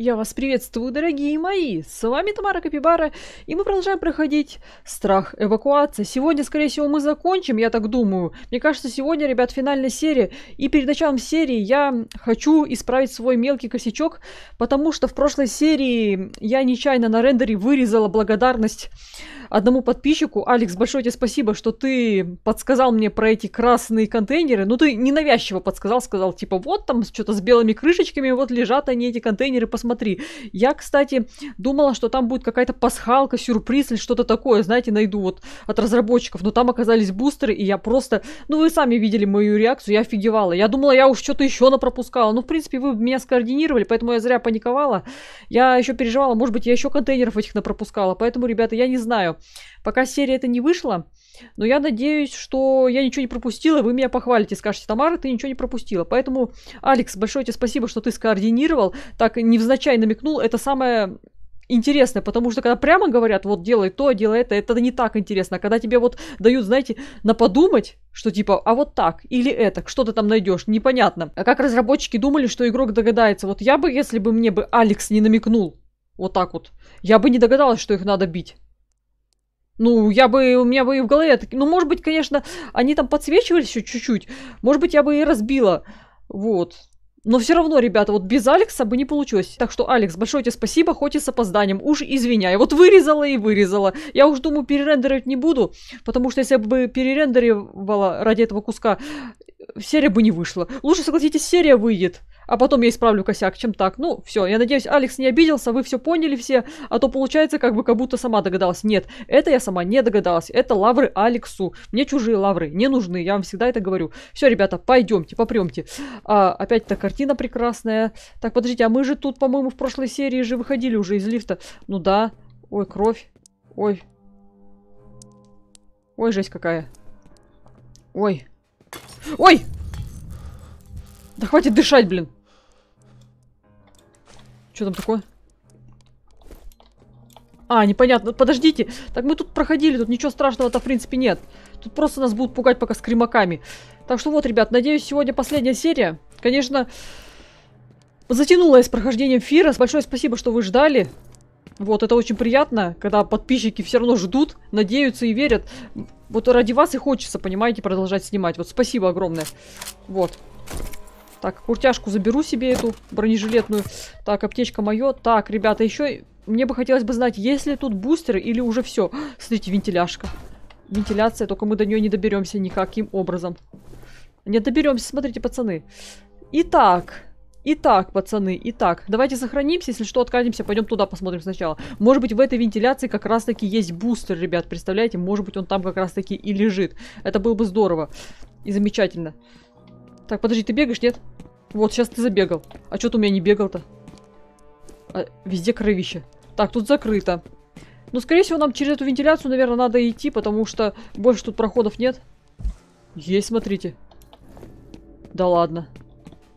Я вас приветствую, дорогие мои! С вами Тамара Капибара, и мы продолжаем проходить страх эвакуации. Сегодня, скорее всего, мы закончим, я так думаю. Мне кажется, сегодня, ребят, финальная серия. И перед началом серии я хочу исправить свой мелкий косячок, потому что в прошлой серии я нечаянно на рендере вырезала благодарность одному подписчику. Алекс, большое тебе спасибо, что ты подсказал мне про эти красные контейнеры. Ну, ты ненавязчиво подсказал, сказал, типа, вот там что-то с белыми крышечками, вот лежат они, эти контейнеры, посмотри. Я, кстати, думала, что там будет какая-то пасхалка, сюрприз или что-то такое, знаете, найду вот от разработчиков. Но там оказались бустеры, и я просто... Ну, вы сами видели мою реакцию, я офигевала. Я думала, я уж что-то еще напропускала. Ну, в принципе, вы меня скоординировали, поэтому я зря паниковала. Я еще переживала, может быть, я еще контейнеров этих напропускала. Поэтому, ребята, я не знаю. Пока серия это не вышла, но я надеюсь, что я ничего не пропустила, вы меня похвалите, скажете, Тамара, ты ничего не пропустила. Поэтому, Алекс, большое тебе спасибо, что ты скоординировал, так невзначай намекнул, это самое интересное, потому что когда прямо говорят, вот делай то, делай это, это не так интересно. А когда тебе вот дают, знаете, на подумать, что типа, а вот так или это, что ты там найдешь, непонятно. А как разработчики думали, что игрок догадается? Вот я бы, если бы мне бы Алекс не намекнул, вот так вот, я бы не догадалась, что их надо бить. Ну, я бы, у меня бы и в голове, ну, может быть, конечно, они там подсвечивались еще чуть-чуть, может быть, я бы и разбила, вот. Но все равно, ребята, вот без Алекса бы не получилось. Так что, Алекс, большое тебе спасибо, хоть и с опозданием. Уж извиняй. Вот вырезала и вырезала. Я уж думаю, перерендерить не буду, потому что если бы перерендеривала ради этого куска, серия бы не вышла. Лучше, согласитесь, серия выйдет а потом я исправлю косяк, чем так. Ну, все, я надеюсь, Алекс не обиделся, вы все поняли все, а то получается, как бы, как будто сама догадалась. Нет, это я сама не догадалась, это лавры Алексу. Мне чужие лавры не нужны, я вам всегда это говорю. Все, ребята, пойдемте, попремте. А, опять-то картина прекрасная. Так, подождите, а мы же тут, по-моему, в прошлой серии же выходили уже из лифта. Ну да. Ой, кровь. Ой. Ой, жесть какая. Ой. Ой! Да хватит дышать, блин. Что там такое? А, непонятно. Подождите. Так мы тут проходили, тут ничего страшного-то в принципе нет. Тут просто нас будут пугать пока скримаками. Так что вот, ребят, надеюсь, сегодня последняя серия. Конечно, затянула с прохождением Фира. Большое спасибо, что вы ждали. Вот, это очень приятно, когда подписчики все равно ждут, надеются и верят. Вот ради вас и хочется, понимаете, продолжать снимать. Вот спасибо огромное. Вот. Так, куртяшку заберу себе эту бронежилетную. Так, аптечка мое. Так, ребята, еще мне бы хотелось бы знать, есть ли тут бустеры или уже все. Смотрите, вентиляшка. Вентиляция, только мы до нее не доберемся никаким образом. Не доберемся, смотрите, пацаны. Итак, Итак, пацаны, итак, давайте сохранимся, если что, откатимся, пойдем туда посмотрим сначала. Может быть, в этой вентиляции как раз-таки есть бустер, ребят, представляете? Может быть, он там как раз-таки и лежит. Это было бы здорово и замечательно. Так, подожди, ты бегаешь, нет? Вот, сейчас ты забегал. А что ты у меня не бегал-то? А, везде кровище. Так, тут закрыто. Ну, скорее всего, нам через эту вентиляцию, наверное, надо идти, потому что больше тут проходов нет. Есть, смотрите. Да ладно.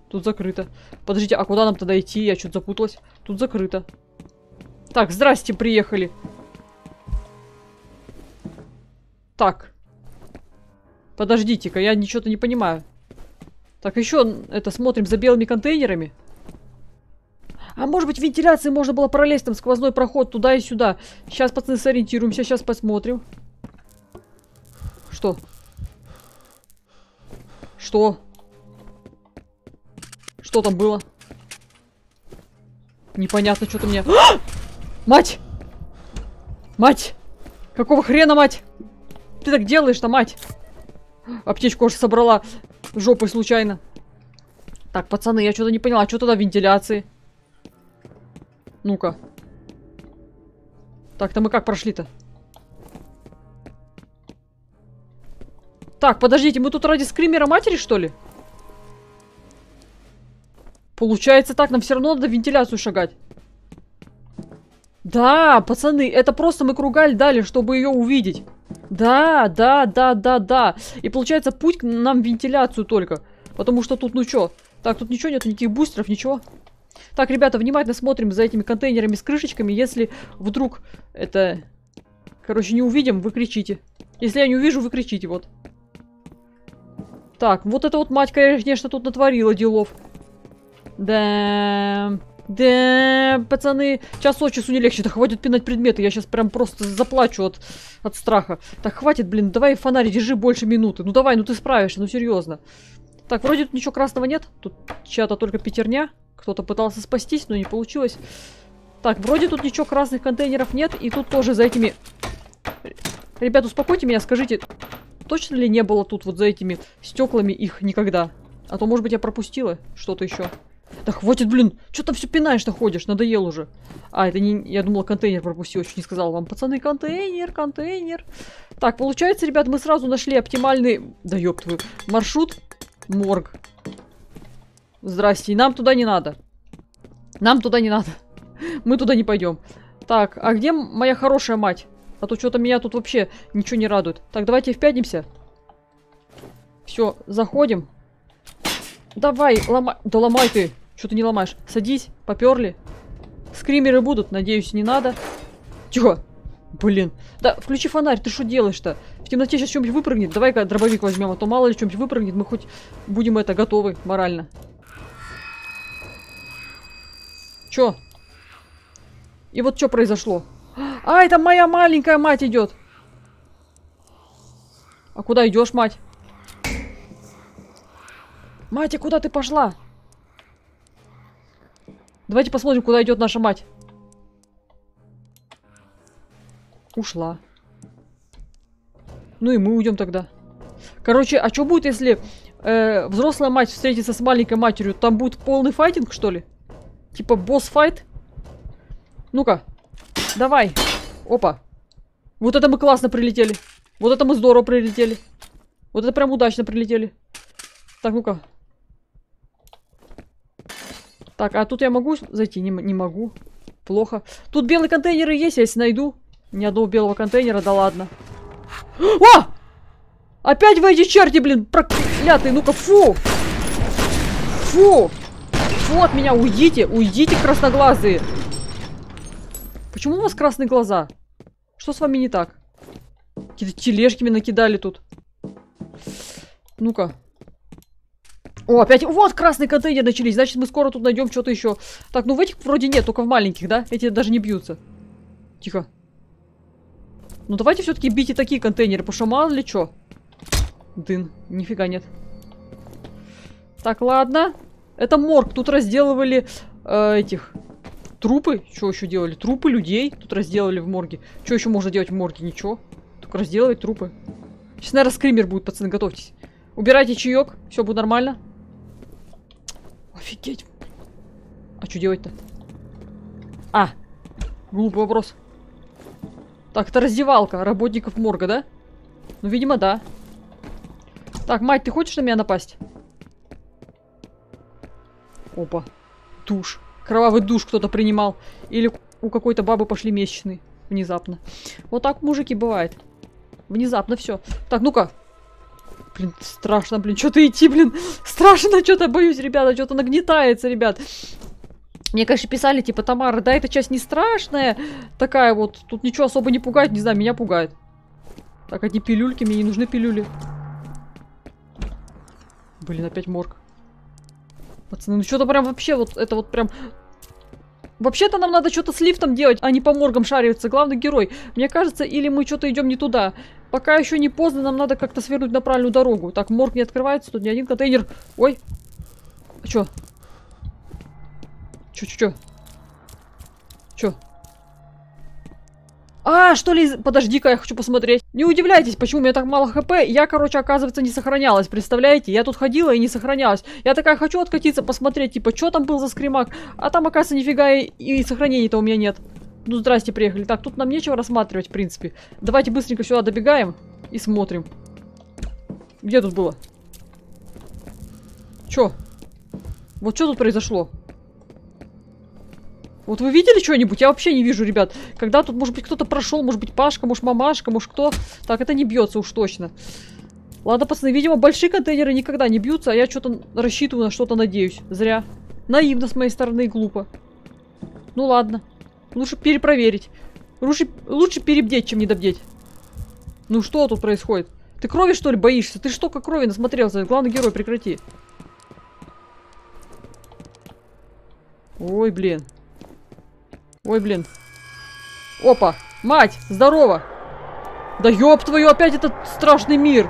Тут закрыто. Подождите, а куда нам тогда идти? Я что-то запуталась. Тут закрыто. Так, здрасте, приехали. Так. Подождите-ка, я ничего-то не понимаю. Так, еще это смотрим за белыми контейнерами. А может быть, вентиляции можно было пролезть, там сквозной проход туда и сюда. Сейчас, пацаны, сориентируемся, сейчас посмотрим. Что? Что? Что там было? Непонятно, что-то мне... А! Мать! Мать! Какого хрена, мать? Ты так делаешь-то, мать? Аптечку уже собрала жопой случайно. Так, пацаны, я что-то не поняла. А что тогда вентиляции? Ну-ка. Так-то мы как прошли-то? Так, подождите, мы тут ради скримера матери, что ли? Получается так, нам все равно надо вентиляцию шагать. Да, пацаны, это просто мы кругаль дали, чтобы ее увидеть. Да, да, да, да, да. И получается путь к нам вентиляцию только. Потому что тут, ну что? Так, тут ничего нет, никаких бустеров, ничего. Так, ребята, внимательно смотрим за этими контейнерами с крышечками. Если вдруг это... Короче, не увидим, вы кричите. Если я не увижу, вы кричите, вот. Так, вот это вот мать, конечно, тут натворила делов. Да... Да, пацаны, час от часу не легче. Да хватит пинать предметы, я сейчас прям просто заплачу от, от страха. Так, хватит, блин, давай фонарь держи больше минуты. Ну давай, ну ты справишься, ну серьезно. Так, вроде тут ничего красного нет. Тут чья-то только пятерня. Кто-то пытался спастись, но не получилось. Так, вроде тут ничего красных контейнеров нет. И тут тоже за этими... Ребят, успокойте меня, скажите, точно ли не было тут вот за этими стеклами их никогда? А то, может быть, я пропустила что-то еще. Да хватит, блин, что там все пинаешь-то ходишь, надоел уже. А, это не... Я думала, контейнер пропустил, очень не сказал вам. Пацаны, контейнер, контейнер. Так, получается, ребят, мы сразу нашли оптимальный... Да ёб твою. Маршрут. Морг. Здрасте, нам туда не надо. Нам туда не надо. Мы туда не пойдем. Так, а где моя хорошая мать? А то что-то меня тут вообще ничего не радует. Так, давайте впятимся. Все, заходим. Давай, ломай. Да ломай ты. Что ты не ломаешь? Садись, поперли. Скримеры будут, надеюсь, не надо. Тихо. Блин. Да, включи фонарь, ты что делаешь-то? В темноте сейчас что-нибудь выпрыгнет. Давай-ка дробовик возьмем, а то мало ли что-нибудь выпрыгнет, мы хоть будем это готовы морально. Чё? И вот что произошло? А, это моя маленькая мать идет. А куда идешь, мать? Мать, а куда ты пошла? Давайте посмотрим, куда идет наша мать. Ушла. Ну и мы уйдем тогда. Короче, а что будет, если э, взрослая мать встретится с маленькой матерью? Там будет полный файтинг, что ли? Типа босс-файт? Ну-ка. Давай. Опа. Вот это мы классно прилетели. Вот это мы здорово прилетели. Вот это прям удачно прилетели. Так, ну-ка. Так, а тут я могу зайти? Не, не могу. Плохо. Тут белые контейнеры есть, я если найду. Ни одного белого контейнера, да ладно. О! Опять вы эти черти, блин, проклятые. Ну-ка, фу! Фу! Фу от меня, уйдите, уйдите, красноглазые. Почему у вас красные глаза? Что с вами не так? Какие-то тележки мне накидали тут. Ну-ка. О, опять... Вот, красный контейнер начались. Значит, мы скоро тут найдем что-то еще. Так, ну в этих вроде нет, только в маленьких, да? Эти даже не бьются. Тихо. Ну давайте все-таки бить и такие контейнеры, потому что мало ли что. Дын. Нифига нет. Так, ладно. Это морг. Тут разделывали э, этих... Трупы. Что еще делали? Трупы людей. Тут разделали в морге. Что еще можно делать в морге? Ничего. Только разделывать трупы. Сейчас, наверное, скример будет, пацаны, готовьтесь. Убирайте чаек. Все будет нормально. Офигеть. А что делать-то? А, глупый вопрос. Так, это раздевалка работников морга, да? Ну, видимо, да. Так, мать, ты хочешь на меня напасть? Опа. Душ. Кровавый душ кто-то принимал. Или у какой-то бабы пошли месячные. Внезапно. Вот так, мужики, бывает. Внезапно все. Так, ну-ка. Блин, страшно, блин, что-то идти, блин. Страшно, что-то боюсь, ребята, что-то нагнетается, ребят. Мне, конечно, писали, типа, Тамара, да, эта часть не страшная. Такая вот, тут ничего особо не пугает, не знаю, меня пугает. Так, одни пилюльки, мне не нужны пилюли. Блин, опять морг. Пацаны, ну что-то прям вообще вот, это вот прям... Вообще-то нам надо что-то с лифтом делать, а не по моргам шариваться. Главный герой. Мне кажется, или мы что-то идем не туда. Пока еще не поздно, нам надо как-то свернуть на правильную дорогу. Так, морг не открывается, тут ни один контейнер. Ой. А чё? Чё, чё, чё? Чё? А, что ли? Подожди-ка, я хочу посмотреть. Не удивляйтесь, почему у меня так мало хп. Я, короче, оказывается, не сохранялась. Представляете? Я тут ходила и не сохранялась. Я такая, хочу откатиться, посмотреть, типа, что там был за скримак. А там, оказывается, нифига и, и сохранений-то у меня нет. Ну, здрасте, приехали. Так, тут нам нечего рассматривать, в принципе. Давайте быстренько сюда добегаем и смотрим. Где тут было? Чё? Вот что тут произошло? Вот вы видели что-нибудь? Я вообще не вижу, ребят. Когда тут, может быть, кто-то прошел, может быть, Пашка, может, мамашка, может, кто. Так, это не бьется уж точно. Ладно, пацаны, видимо, большие контейнеры никогда не бьются, а я что-то рассчитываю на что-то надеюсь. Зря. Наивно с моей стороны и глупо. Ну ладно. Лучше перепроверить. Лучше, лучше перебдеть, чем недобдеть. Ну что тут происходит? Ты крови, что ли, боишься? Ты что, как крови насмотрелся? Главный герой, прекрати. Ой, блин. Ой, блин. Опа! Мать! Здорово! Да ёб твою, опять этот страшный мир!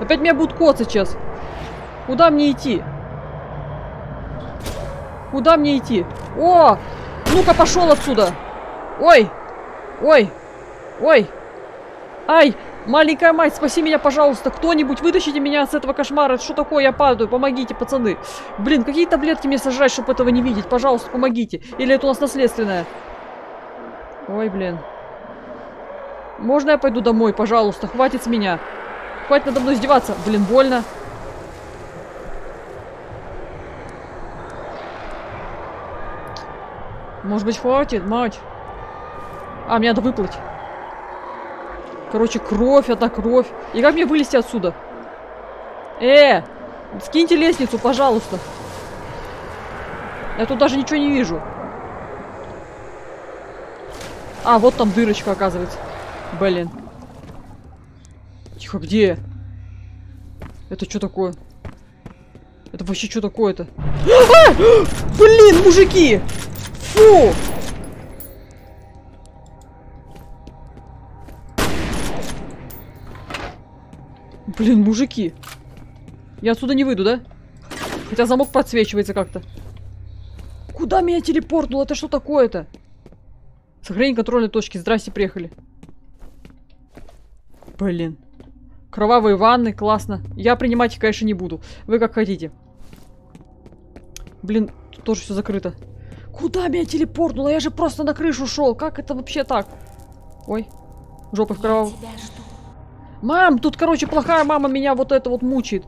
Опять меня будут коцать сейчас. Куда мне идти? Куда мне идти? О! Ну-ка, пошел отсюда! Ой! Ой! Ой! Ай! Маленькая мать, спаси меня, пожалуйста. Кто-нибудь, вытащите меня с этого кошмара. Это что такое? Я падаю. Помогите, пацаны. Блин, какие таблетки мне сожрать, чтобы этого не видеть? Пожалуйста, помогите. Или это у нас наследственное? Ой, блин. Можно я пойду домой, пожалуйста? Хватит с меня. Хватит надо мной издеваться. Блин, больно. Может быть, хватит, мать? А, мне надо выплыть. Короче, кровь, это кровь. И как мне вылезти отсюда? Э, скиньте лестницу, пожалуйста. Я тут даже ничего не вижу. А, вот там дырочка, оказывается. Блин. Тихо, где? Это что такое? Это вообще что такое-то? А! Блин, мужики! Фу! Блин, мужики. Я отсюда не выйду, да? Хотя замок подсвечивается как-то. Куда меня телепортнуло? Это что такое-то? Сохранение контрольной точки. Здрасте, приехали. Блин. Кровавые ванны, классно. Я принимать их, конечно, не буду. Вы как хотите. Блин, тут тоже все закрыто. Куда меня телепортнуло? Я же просто на крышу шел. Как это вообще так? Ой, жопа в кровавую. Мам, тут, короче, плохая мама меня вот это вот мучает.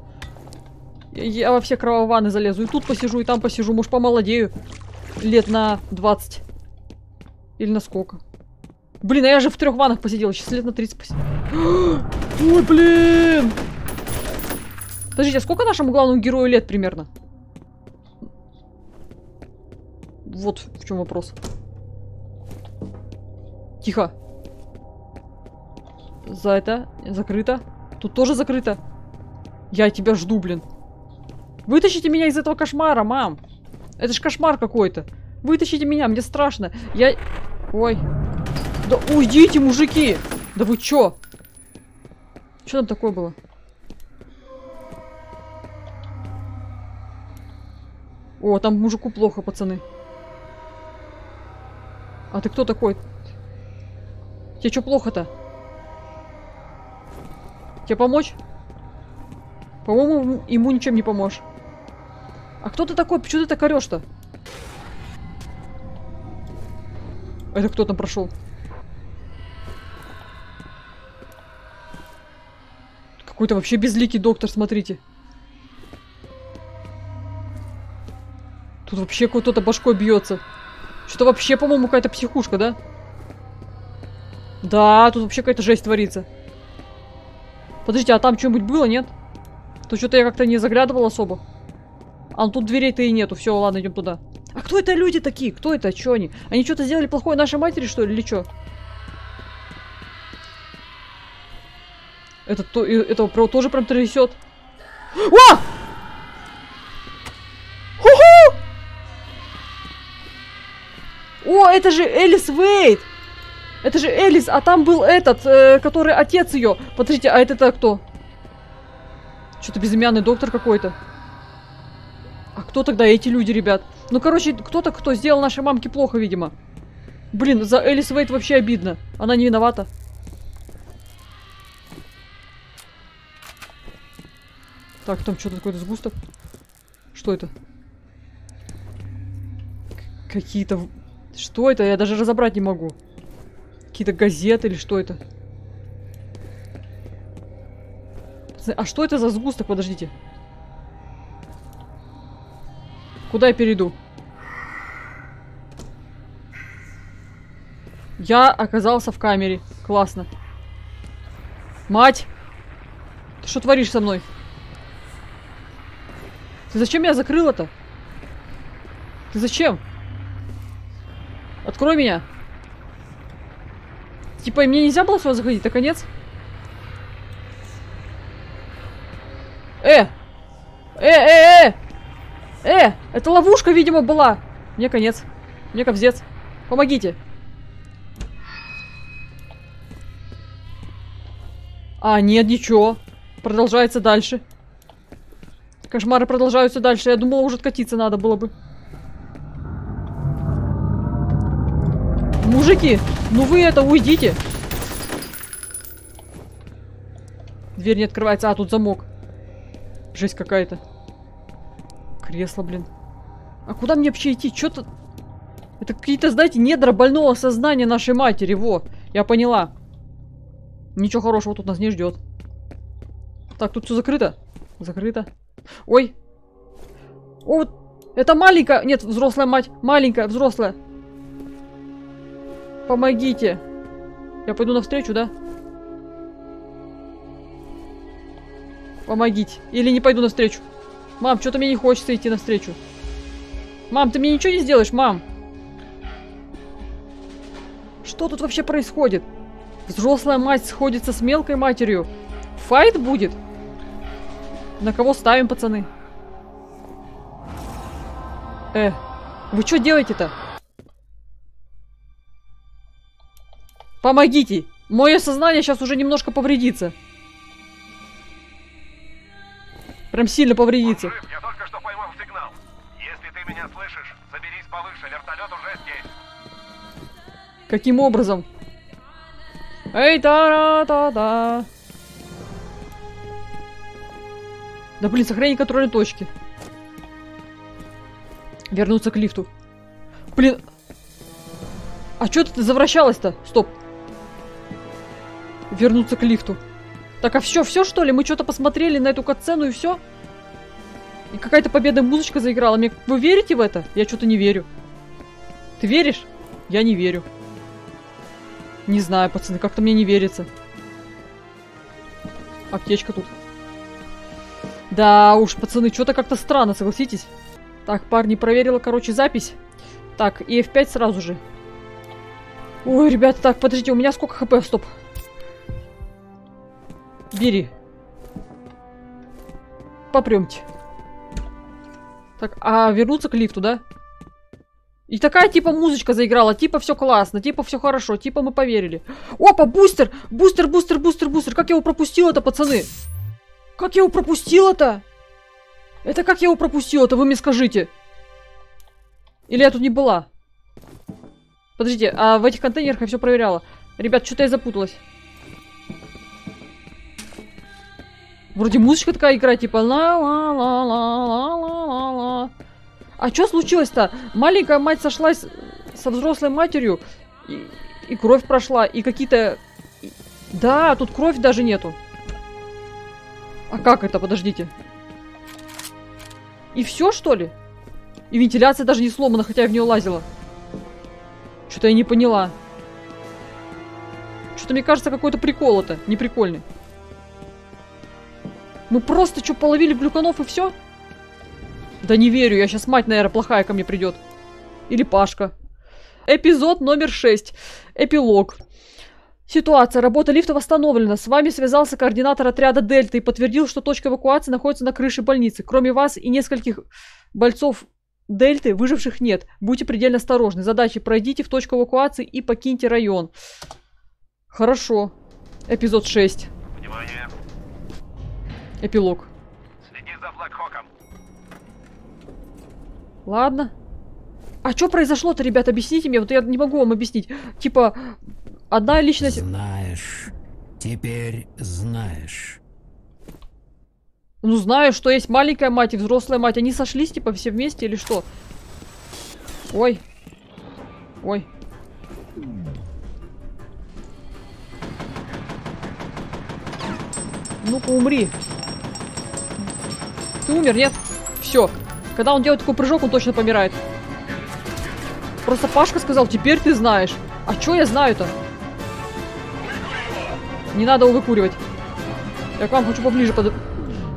Я, во все кровавые ванны залезу. И тут посижу, и там посижу. Может, помолодею. Лет на 20. Или на сколько. Блин, а я же в трех ваннах посидела. Сейчас лет на 30 посидела. Ой, блин! Подождите, а сколько нашему главному герою лет примерно? Вот в чем вопрос. Тихо. За это закрыто. Тут тоже закрыто. Я тебя жду, блин. Вытащите меня из этого кошмара, мам. Это ж кошмар какой-то. Вытащите меня, мне страшно. Я... Ой. Да уйдите, мужики! Да вы чё? Что там такое было? О, там мужику плохо, пацаны. А ты кто такой? Тебе что плохо-то? Тебе помочь? По-моему, ему ничем не поможешь. А кто ты такой? Почему ты так орешь-то? Это кто там прошел? Какой-то вообще безликий доктор, смотрите. Тут вообще кто-то башкой бьется. Что-то вообще, по-моему, какая-то психушка, да? Да, тут вообще какая-то жесть творится. Подождите, а там что-нибудь было, нет? То что-то я как-то не заглядывал особо. А ну тут дверей-то и нету. Все, ладно, идем туда. А кто это люди такие? Кто это? Что они? Они что-то сделали плохое нашей матери, что ли, или что? Это то, этого тоже прям трясет. О! О, это же Элис Вейт! Это же Элис, а там был этот, э, который отец ее. Подождите, а это кто? Что-то безымянный доктор какой-то. А кто тогда эти люди, ребят? Ну, короче, кто-то, кто сделал нашей мамке плохо, видимо. Блин, за Элис Вейт вообще обидно. Она не виновата. Так, там что-то какой-то сгусток. Что это? Какие-то... Что это? Я даже разобрать не могу. Какие-то газеты или что это? А что это за сгусток? Подождите. Куда я перейду? Я оказался в камере. Классно. Мать! Ты что творишь со мной? Ты зачем меня закрыла-то? Ты зачем? Открой меня. Типа, мне нельзя было сюда заходить, это конец? Э! Э, э, э! Э! Это ловушка, видимо, была! Мне конец. Мне ковзец. Помогите. А, нет, ничего. Продолжается дальше. Кошмары продолжаются дальше. Я думала, уже откатиться надо было бы. Мужики, ну вы это, уйдите. Дверь не открывается. А, тут замок. Жесть какая-то. Кресло, блин. А куда мне вообще идти? Что-то... Это какие-то, знаете, недра больного сознания нашей матери. Во, я поняла. Ничего хорошего тут нас не ждет. Так, тут все закрыто. Закрыто. Ой. О, вот это маленькая... Нет, взрослая мать. Маленькая, взрослая. Помогите. Я пойду навстречу, да? Помогите. Или не пойду навстречу. Мам, что-то мне не хочется идти навстречу. Мам, ты мне ничего не сделаешь, мам? Что тут вообще происходит? Взрослая мать сходится с мелкой матерью. Файт будет? На кого ставим, пацаны? Э, вы что делаете-то? Помогите! Мое сознание сейчас уже немножко повредится. Прям сильно повредится. Жив, я только что поймал сигнал. Если ты меня слышишь, заберись повыше, вертолет уже здесь. Каким образом? Эй, та-да-да-да. Да блин, сохрани контрольной точки. Вернуться к лифту. Блин. А что ты завращалась-то? Стоп. Вернуться к лифту. Так, а все, все что ли? Мы что-то посмотрели на эту катсцену и все? И какая-то победная музычка заиграла. Мне... Вы верите в это? Я что-то не верю. Ты веришь? Я не верю. Не знаю, пацаны, как-то мне не верится. Аптечка тут. Да уж, пацаны, что-то как-то странно, согласитесь? Так, парни, проверила, короче, запись. Так, и F5 сразу же. Ой, ребята, так, подождите, у меня сколько хп? Стоп. Бери. Попремте. Так, а вернуться к лифту, да? И такая типа музычка заиграла, типа все классно, типа все хорошо, типа мы поверили. Опа, бустер! Бустер, бустер, бустер, бустер! Как я его пропустил-то, пацаны? Как я его пропустила-то? Это как я его пропустила-то, вы мне скажите. Или я тут не была? Подождите, а в этих контейнерах я все проверяла. Ребят, что-то я запуталась. Вроде музычка такая играет, типа ла-ла-ла-ла-ла-ла-ла. А что случилось-то? Маленькая мать сошлась со взрослой матерью, и, и кровь прошла, и какие-то... Да, тут кровь даже нету. А как это? Подождите. И все, что ли? И вентиляция даже не сломана, хотя я в нее лазила. Что-то я не поняла. Что-то мне кажется, какой-то прикол это, неприкольный. Мы просто что, половили глюканов и все? Да не верю, я сейчас мать, наверное, плохая ко мне придет. Или Пашка. Эпизод номер 6. Эпилог. Ситуация. Работа лифта восстановлена. С вами связался координатор отряда Дельта и подтвердил, что точка эвакуации находится на крыше больницы. Кроме вас и нескольких бойцов Дельты, выживших нет. Будьте предельно осторожны. Задачи. Пройдите в точку эвакуации и покиньте район. Хорошо. Эпизод 6. Внимание, Эпилог. следи за Блэкхоком. Ладно. А что произошло-то, ребят? Объясните мне. Вот я не могу вам объяснить. Типа, одна личность... Знаешь. Теперь знаешь. Ну, знаю, что есть маленькая мать и взрослая мать. Они сошлись, типа, все вместе или что? Ой. Ой. Ну-ка, умри. Ты умер, нет? Все. Когда он делает такой прыжок, он точно помирает. Просто Пашка сказал, теперь ты знаешь. А что я знаю-то? Не надо его выкуривать. Я к вам хочу поближе под...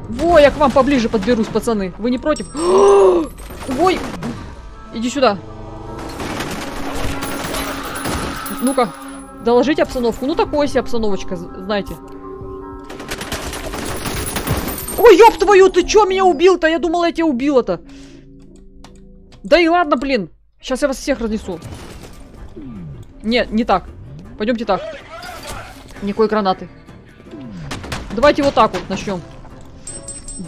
Во, я к вам поближе подберусь, пацаны. Вы не против? Ой! Иди сюда. Ну-ка, доложите обстановку. Ну, такой себе обстановочка, знаете. Ёб твою, ты чё меня убил-то? Я думала, я тебя убила-то. Да и ладно, блин. Сейчас я вас всех разнесу. Не, не так. Пойдемте так. Никакой гранаты. Давайте вот так вот начнем.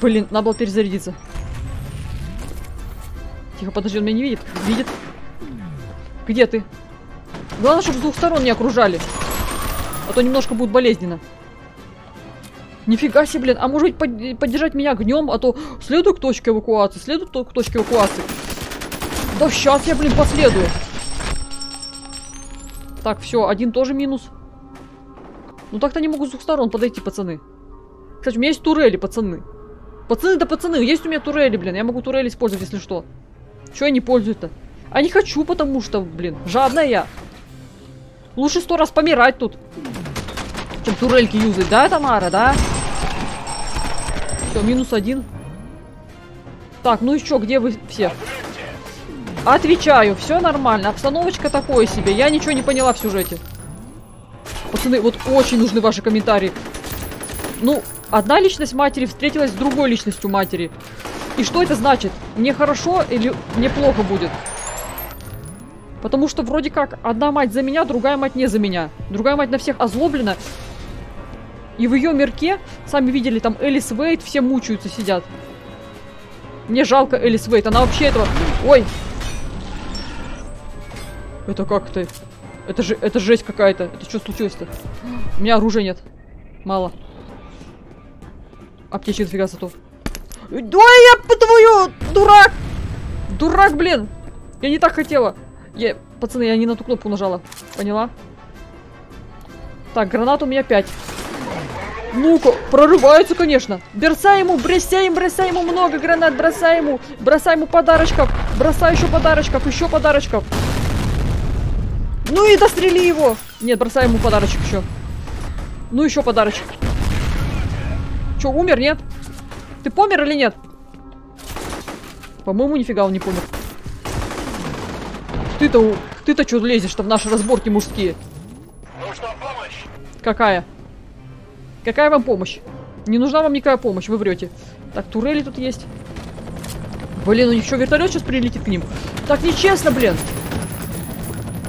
Блин, надо было перезарядиться. Тихо, подожди, он меня не видит. Видит. Где ты? Главное, чтобы с двух сторон не окружали. А то немножко будет болезненно. Нифига себе, блин. А может быть под поддержать меня огнем, а то следую к точке эвакуации, следую к точке эвакуации. Да сейчас я, блин, последую. Так, все, один тоже минус. Ну так-то не могу с двух сторон подойти, пацаны. Кстати, у меня есть турели, пацаны. Пацаны, да пацаны, есть у меня турели, блин. Я могу турели использовать, если что. Чего я не пользуюсь-то? А не хочу, потому что, блин, жадная я. Лучше сто раз помирать тут, чем турельки юзать, да, Тамара, да? Все, минус один. Так, ну и что, где вы все? Отвечаю, все нормально. Обстановочка такое себе. Я ничего не поняла в сюжете. Пацаны, вот очень нужны ваши комментарии. Ну, одна личность матери встретилась с другой личностью матери. И что это значит? Мне хорошо или мне плохо будет? Потому что вроде как одна мать за меня, другая мать не за меня. Другая мать на всех озлоблена. И в ее мирке, сами видели, там Элис Вейт, все мучаются, сидят. Мне жалко Элис Вейт, она вообще этого... Ой! Это как ты? Это же, это жесть какая-то. Это что случилось-то? У меня оружия нет. Мало. Аптечек дофига зато. Ой, я твою! Дурак! Дурак, блин! Я не так хотела. Я, пацаны, я не на ту кнопку нажала. Поняла? Так, гранат у меня 5. Ну-ка, прорывается, конечно. Бросай ему, бросай ему, бросай ему много гранат, бросай ему. Бросай ему подарочков. Бросай еще подарочков, еще подарочков. Ну и дострели его. Нет, бросай ему подарочек еще. Ну еще подарочек. Че, умер, нет? Ты помер или нет? По-моему, нифига он не помер. Ты-то ты-то что лезешь-то в наши разборки мужские? Нужна помощь! Какая? Какая вам помощь? Не нужна вам никакая помощь, вы врете. Так, турели тут есть. Блин, у них еще вертолет сейчас прилетит к ним. Так нечестно, блин.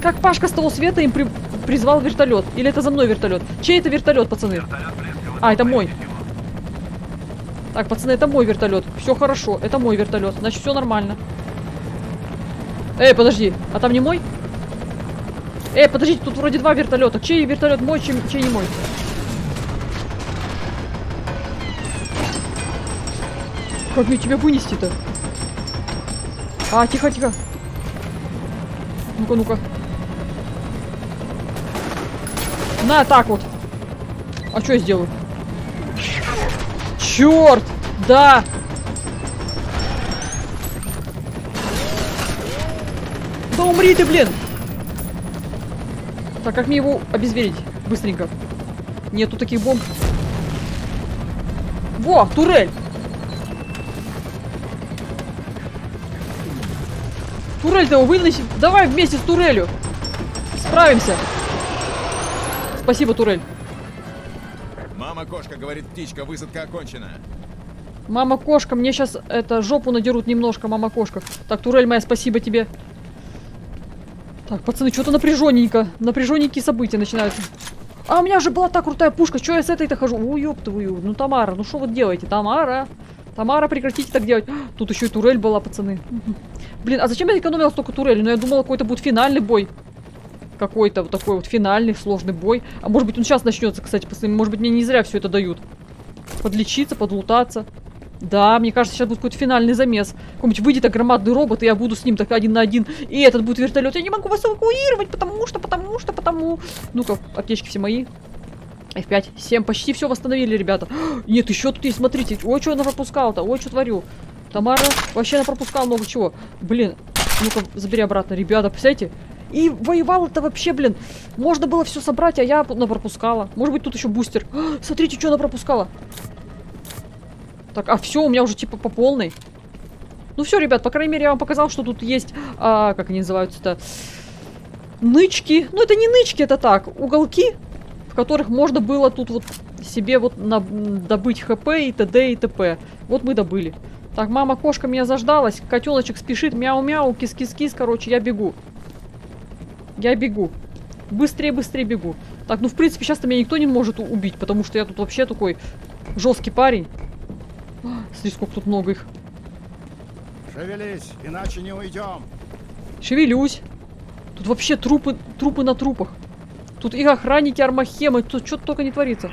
Как Пашка с того света им при... призвал вертолет? Или это за мной вертолет? Чей это вертолет, пацаны? А, это мой. Так, пацаны, это мой вертолет. Все хорошо, это мой вертолет. Значит, все нормально. Эй, подожди, а там не мой? Эй, подождите, тут вроде два вертолета. Чей вертолет мой, чей, чей не мой? Как мне тебя вынести-то? А, тихо, тихо. Ну-ка, ну-ка. На, так вот. А что я сделаю? Черт! Да! Да умри ты, блин! Так, как мне его обезверить? Быстренько. Нету таких бомб. Во, турель! Турель-то вынеси. Давай вместе с турелью. Справимся. Спасибо, турель. Мама кошка говорит, птичка, высадка окончена. Мама кошка, мне сейчас это жопу надерут немножко, мама кошка. Так, турель моя, спасибо тебе. Так, пацаны, что-то напряженненько. Напряженненькие события начинаются. А у меня же была так крутая пушка, что я с этой-то хожу? Ой, ёб твою. Ну, Тамара, ну что вы делаете? Тамара. Тамара, прекратите так делать. Тут еще и турель была, пацаны. Блин, а зачем я экономила столько турелей? Ну, я думала, какой-то будет финальный бой. Какой-то вот такой вот финальный, сложный бой. А может быть, он сейчас начнется, кстати, пацаны. Может быть, мне не зря все это дают. Подлечиться, подлутаться. Да, мне кажется, сейчас будет какой-то финальный замес. Какой-нибудь выйдет громадный робот, и я буду с ним так один на один. И этот будет вертолет. Я не могу вас эвакуировать, потому что, потому что, потому. Ну-ка, аптечки все мои. F5, 7, почти все восстановили, ребята. Нет, еще тут есть, смотрите. Ой, что она пропускала-то? Ой, что творю? Тамара вообще она пропускала много чего. Блин, ну-ка, забери обратно, ребята, представляете? И воевал это вообще, блин. Можно было все собрать, а я пропускала. Может быть, тут еще бустер. Смотрите, что она пропускала. Так, а все, у меня уже типа по полной. Ну все, ребят, по крайней мере, я вам показал, что тут есть, а, как они называются-то, нычки. Ну это не нычки, это так, уголки, которых можно было тут вот себе вот на, добыть хп и т.д. и т.п. Вот мы добыли. Так, мама-кошка меня заждалась, котеночек спешит, мяу-мяу, кис-кис-кис, короче, я бегу. Я бегу. Быстрее, быстрее бегу. Так, ну в принципе сейчас-то меня никто не может убить, потому что я тут вообще такой жесткий парень. Смотри, сколько тут много их. Шевелись, иначе не уйдем. Шевелюсь. Тут вообще трупы, трупы на трупах. Тут и охранники Армахемы, тут что-то только не творится.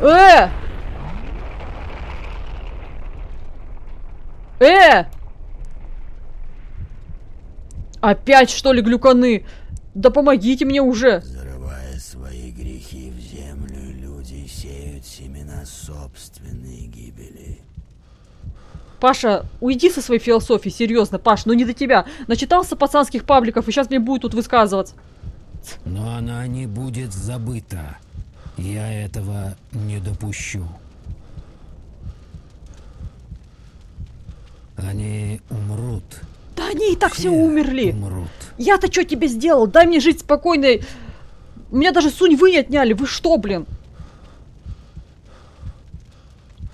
Э! Э! Опять, что ли, глюканы? Да помогите мне уже! Паша, уйди со своей философией, серьезно, Паш, ну не до тебя. Начитался пацанских пабликов и сейчас мне будет тут высказываться. Но она не будет забыта. Я этого не допущу. Они умрут. Да они и так все умерли. Умрут. Я-то что тебе сделал? Дай мне жить спокойно. У меня даже сунь вы отняли. Вы что, блин?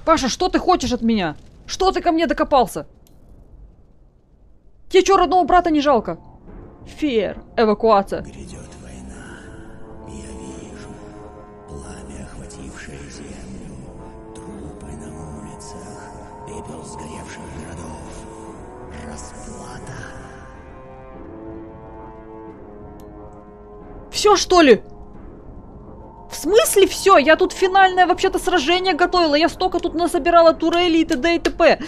Паша, что ты хочешь от меня? Что ты ко мне докопался? Тебе что, родного брата не жалко? Фер, эвакуация. Грядет война. Я вижу пламя, охватившее землю, трупы на улицах, пепел сгоревших городов, расплата. Все, что ли? В смысле все? Я тут финальное вообще-то сражение готовила. Я столько тут насобирала турели и т.д. и т.п.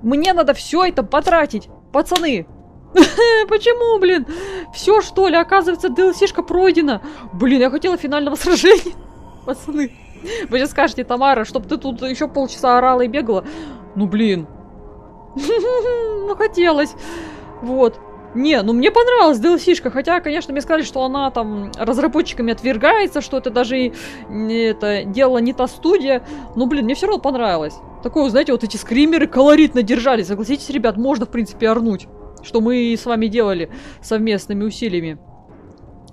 Мне надо все это потратить. Пацаны. Почему, блин? Все, что ли? Оказывается, DLC-шка пройдена. Блин, я хотела финального сражения. Пацаны. Вы сейчас скажете, Тамара, чтоб ты тут еще полчаса орала и бегала. Ну, блин. Ну, хотелось. Вот. Не, ну мне понравилась DLC-шка, хотя, конечно, мне сказали, что она там разработчиками отвергается, что это даже и это делала не та студия. Но, блин, мне все равно понравилось. Такое, знаете, вот эти скримеры колоритно держались. Согласитесь, ребят, можно, в принципе, орнуть. Что мы с вами делали совместными усилиями.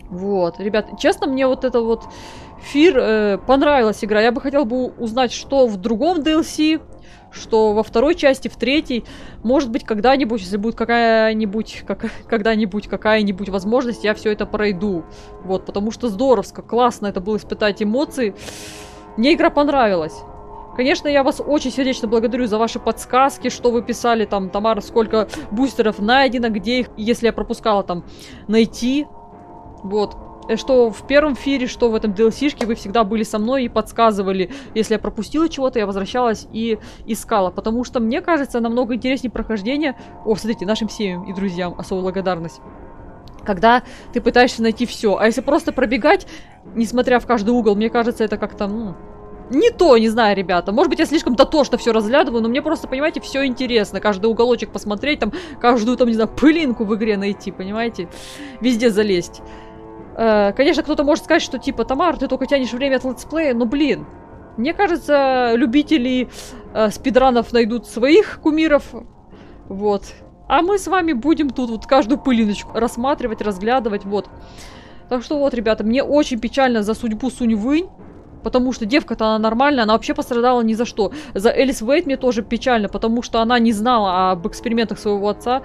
Вот, ребят, честно, мне вот это вот Фир э, понравилась игра. Я бы хотел бы узнать, что в другом DLC, что во второй части, в третьей. Может быть, когда-нибудь, если будет какая-нибудь, как, когда-нибудь какая-нибудь возможность, я все это пройду. Вот, потому что здоровско, классно это было испытать эмоции. Мне игра понравилась. Конечно, я вас очень сердечно благодарю за ваши подсказки, что вы писали там, Тамара, сколько бустеров найдено, где их, если я пропускала там, найти. Вот. Э, Что в первом фире, что в этом DLC-шке вы всегда были со мной и подсказывали. Если я пропустила чего-то, я возвращалась и искала. Потому что, мне кажется, намного интереснее прохождение... О, смотрите, нашим семьям и друзьям особая благодарность. Когда ты пытаешься найти все. А если просто пробегать, несмотря в каждый угол, мне кажется, это как-то, ну, не то, не знаю, ребята. Может быть, я слишком дотошно все разглядываю, но мне просто, понимаете, все интересно. Каждый уголочек посмотреть, там, каждую, там, не знаю, пылинку в игре найти, понимаете? Везде залезть. Э, конечно, кто-то может сказать, что типа, Тамар, ты только тянешь время от летсплея, но, блин, мне кажется, любители э, спидранов найдут своих кумиров. Вот. А мы с вами будем тут вот каждую пылиночку рассматривать, разглядывать, вот. Так что вот, ребята, мне очень печально за судьбу Сунь Вынь. Потому что девка-то она нормальная, она вообще пострадала ни за что. За Элис Уэйт мне тоже печально, потому что она не знала об экспериментах своего отца.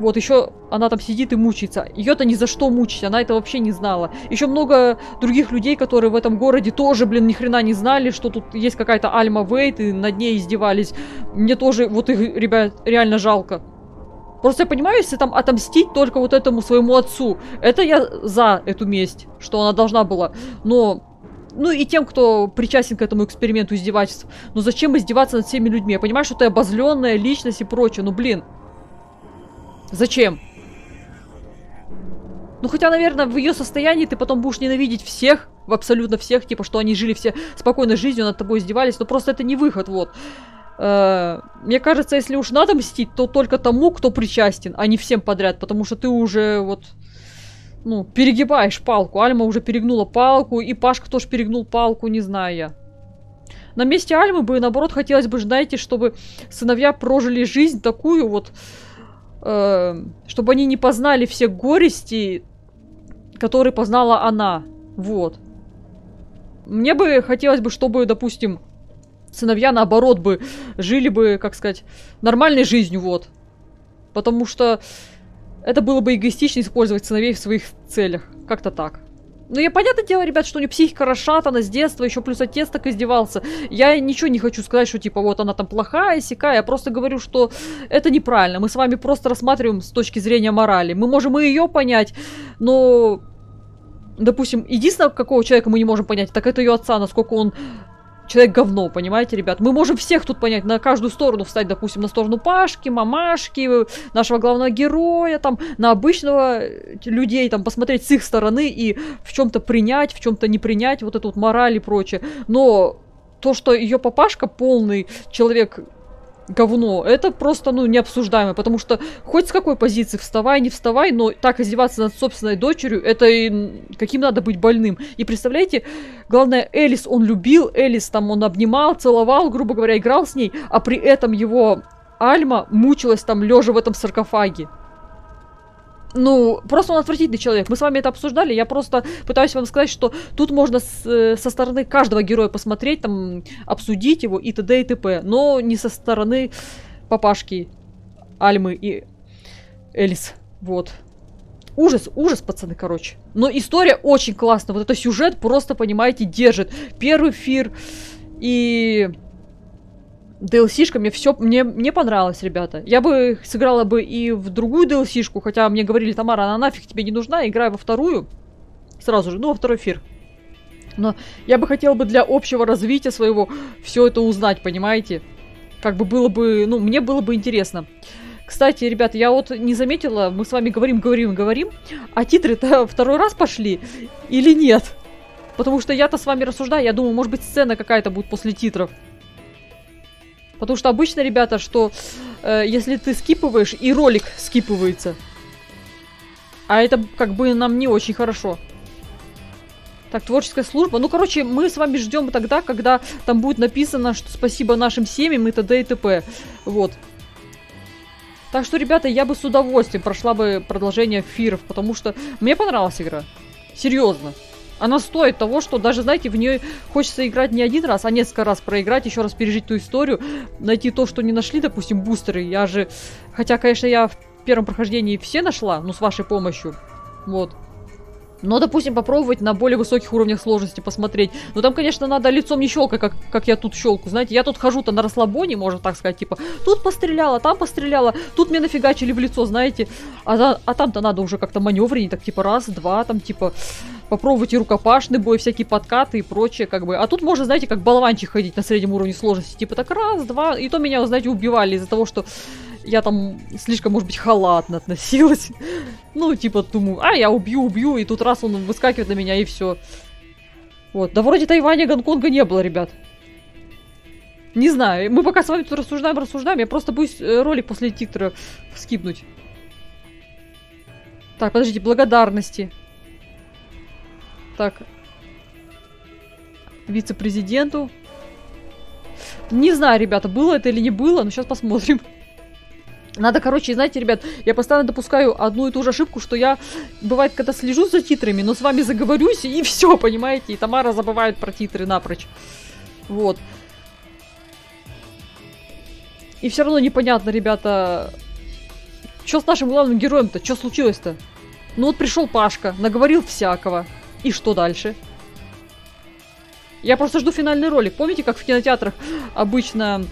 Вот, еще она там сидит и мучается. Ее-то ни за что мучить, она это вообще не знала. Еще много других людей, которые в этом городе тоже, блин, ни хрена не знали, что тут есть какая-то Альма Вейт, и над ней издевались. Мне тоже, вот их, ребят, реально жалко. Просто я понимаю, если там отомстить только вот этому своему отцу, это я за эту месть, что она должна была. Но ну и тем, кто причастен к этому эксперименту издевательств. Но зачем издеваться над всеми людьми? Я понимаю, что ты обозленная личность и прочее, ну блин. Зачем? Ну хотя, наверное, в ее состоянии ты потом будешь ненавидеть всех, абсолютно всех, типа, что они жили все спокойной жизнью, над тобой издевались, но просто это не выход, вот. Э, Мне кажется, если уж надо мстить, то только тому, кто причастен, а не всем подряд, потому что ты уже вот ну, перегибаешь палку. Альма уже перегнула палку, и Пашка тоже перегнул палку, не знаю я. На месте Альмы бы, наоборот, хотелось бы, знаете, чтобы сыновья прожили жизнь такую вот, э, чтобы они не познали все горести, которые познала она. Вот. Мне бы хотелось бы, чтобы, допустим, сыновья, наоборот, бы жили бы, как сказать, нормальной жизнью, вот. Потому что это было бы эгоистично использовать сыновей в своих целях. Как-то так. Ну, я понятное дело, ребят, что у нее психика расшатана с детства, еще плюс отец так издевался. Я ничего не хочу сказать, что типа вот она там плохая, сякая. Я просто говорю, что это неправильно. Мы с вами просто рассматриваем с точки зрения морали. Мы можем и ее понять, но... Допустим, единственного, какого человека мы не можем понять, так это ее отца, насколько он человек говно, понимаете, ребят? Мы можем всех тут понять, на каждую сторону встать, допустим, на сторону Пашки, Мамашки, нашего главного героя, там, на обычного э, людей, там, посмотреть с их стороны и в чем-то принять, в чем-то не принять, вот эту вот мораль и прочее. Но то, что ее папашка полный человек говно. Это просто, ну, необсуждаемо, потому что хоть с какой позиции вставай, не вставай, но так издеваться над собственной дочерью, это и каким надо быть больным. И представляете, главное, Элис он любил, Элис там он обнимал, целовал, грубо говоря, играл с ней, а при этом его Альма мучилась там лежа в этом саркофаге ну, просто он отвратительный человек. Мы с вами это обсуждали. Я просто пытаюсь вам сказать, что тут можно с, э, со стороны каждого героя посмотреть, там, обсудить его и т.д. и т.п. Но не со стороны папашки Альмы и Элис. Вот. Ужас, ужас, пацаны, короче. Но история очень классная. Вот это сюжет просто, понимаете, держит. Первый фир и DLC-шка мне все, мне, мне понравилось, ребята. Я бы сыграла бы и в другую DLC-шку, хотя мне говорили, Тамара, она нафиг тебе не нужна, играй во вторую. Сразу же, ну, во второй эфир. Но я бы хотела бы для общего развития своего все это узнать, понимаете? Как бы было бы, ну, мне было бы интересно. Кстати, ребята, я вот не заметила, мы с вами говорим, говорим, говорим, а титры-то второй раз пошли или нет? Потому что я-то с вами рассуждаю, я думаю, может быть, сцена какая-то будет после титров. Потому что обычно, ребята, что э, если ты скипываешь, и ролик скипывается. А это как бы нам не очень хорошо. Так, творческая служба. Ну, короче, мы с вами ждем тогда, когда там будет написано, что спасибо нашим семьям и т.д. и т.п. Вот. Так что, ребята, я бы с удовольствием прошла бы продолжение фиров, потому что мне понравилась игра. Серьезно. Она стоит того, что даже, знаете, в нее хочется играть не один раз, а несколько раз проиграть, еще раз пережить ту историю, найти то, что не нашли, допустим, бустеры. Я же... Хотя, конечно, я в первом прохождении все нашла, ну, с вашей помощью. Вот. Но, допустим, попробовать на более высоких уровнях сложности посмотреть. Но там, конечно, надо лицом не щелкать, как, как я тут щелку. Знаете, я тут хожу-то на расслабоне, можно так сказать, типа, тут постреляла, там постреляла, тут мне нафигачили в лицо, знаете. А, а там-то надо уже как-то маневреннее, так, типа, раз, два, там, типа, попробовать и рукопашный бой, всякие подкаты и прочее, как бы. А тут можно, знаете, как болванчик ходить на среднем уровне сложности. Типа, так раз, два, и то меня, знаете, убивали из-за того, что я там слишком, может быть, халатно относилась. Ну, типа, думаю, а, я убью, убью, и тут раз он выскакивает на меня, и все. Вот. Да вроде Тайваня, Гонконга не было, ребят. Не знаю, мы пока с вами тут рассуждаем, рассуждаем, я просто боюсь э, ролик после тиктора скипнуть. Так, подождите, благодарности. Так. Вице-президенту. Не знаю, ребята, было это или не было, но сейчас посмотрим. Надо, короче, знаете, ребят, я постоянно допускаю одну и ту же ошибку, что я, бывает, когда слежу за титрами, но с вами заговорюсь, и все, понимаете, и Тамара забывает про титры напрочь. Вот. И все равно непонятно, ребята, что с нашим главным героем-то, что случилось-то? Ну вот пришел Пашка, наговорил всякого. И что дальше? Я просто жду финальный ролик. Помните, как в кинотеатрах обычно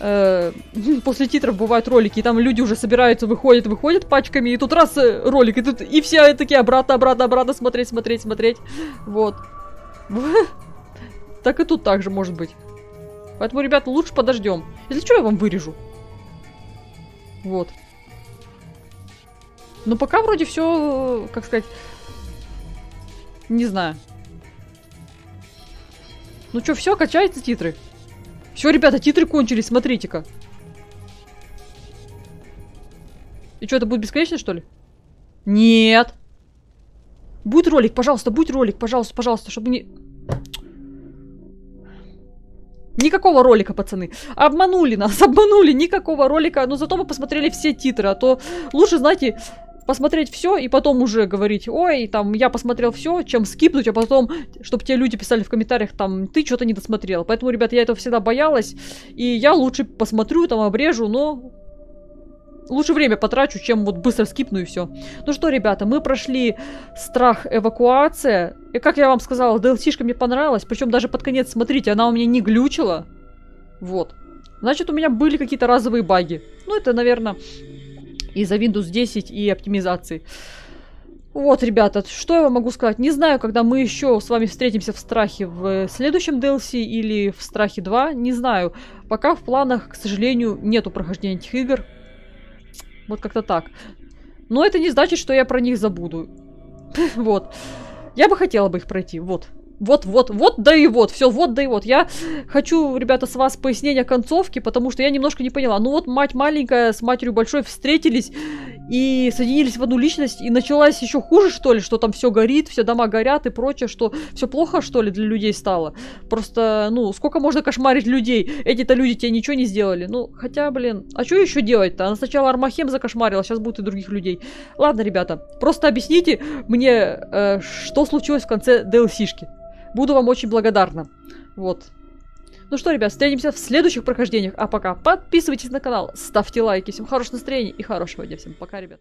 э, после титров бывают ролики, и там люди уже собираются, выходят, выходят пачками, и тут раз э, ролик, и тут и все такие обратно, обратно, обратно смотреть, смотреть, смотреть. Вот. Так и тут так же может быть. Поэтому, ребята, лучше подождем. Если что, я вам вырежу. Вот. Но пока вроде все, как сказать, не знаю. Ну что, все, качаются титры? Все, ребята, титры кончились, смотрите-ка. И что, это будет бесконечно, что ли? Нет. Будет ролик, пожалуйста, будет ролик, пожалуйста, пожалуйста, чтобы не... Никакого ролика, пацаны. Обманули нас, обманули. Никакого ролика. Но зато мы посмотрели все титры. А то лучше, знаете, посмотреть все и потом уже говорить, ой, там, я посмотрел все, чем скипнуть, а потом, чтобы те люди писали в комментариях, там, ты что-то не досмотрел. Поэтому, ребят, я этого всегда боялась, и я лучше посмотрю, там, обрежу, но лучше время потрачу, чем вот быстро скипну и все. Ну что, ребята, мы прошли страх эвакуация. И как я вам сказала, DLC-шка мне понравилась. Причем даже под конец, смотрите, она у меня не глючила. Вот. Значит, у меня были какие-то разовые баги. Ну, это, наверное, из-за Windows 10 и оптимизации. Вот, ребята, что я вам могу сказать? Не знаю, когда мы еще с вами встретимся в Страхе в следующем DLC или в Страхе 2, не знаю. Пока в планах, к сожалению, нету прохождения этих игр. Вот как-то так. Но это не значит, что я про них забуду. Вот. Я бы хотела бы их пройти. Вот. Вот, вот, вот, да и вот, все, вот, да и вот. Я хочу, ребята, с вас пояснения концовки, потому что я немножко не поняла. Ну вот мать маленькая с матерью большой встретились и соединились в одну личность, и началась еще хуже, что ли, что там все горит, все дома горят и прочее, что все плохо, что ли, для людей стало. Просто, ну, сколько можно кошмарить людей? Эти-то люди тебе ничего не сделали. Ну, хотя, блин, а что еще делать-то? Она сначала Армахем закошмарила, сейчас будет и других людей. Ладно, ребята, просто объясните мне, э, что случилось в конце DLC-шки. Буду вам очень благодарна. Вот. Ну что, ребят, встретимся в следующих прохождениях. А пока подписывайтесь на канал, ставьте лайки. Всем хорошего настроения и хорошего дня. Всем пока, ребят.